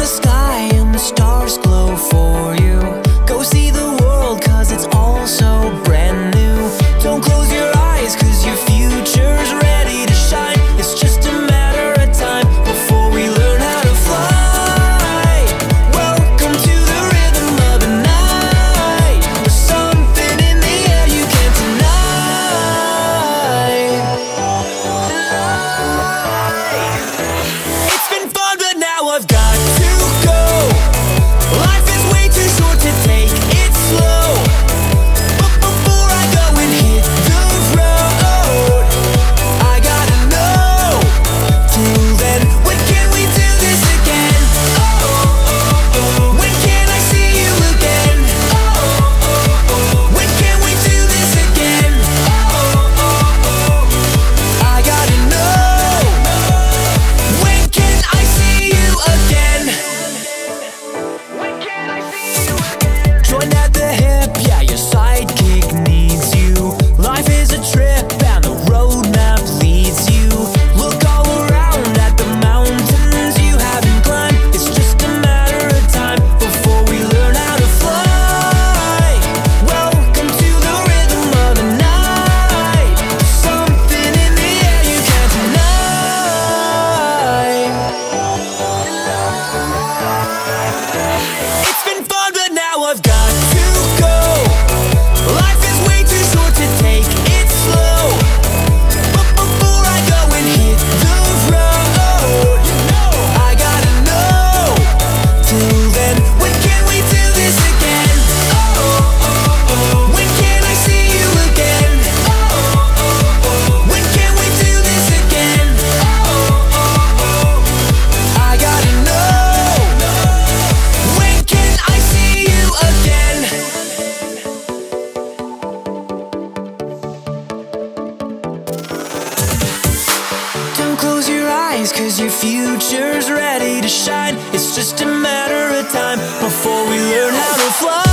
the sky and the stars glow for you. Go see the world cause it's all so bright I've got Cause your future's ready to shine. It's just a matter of time Before we learn how to fly.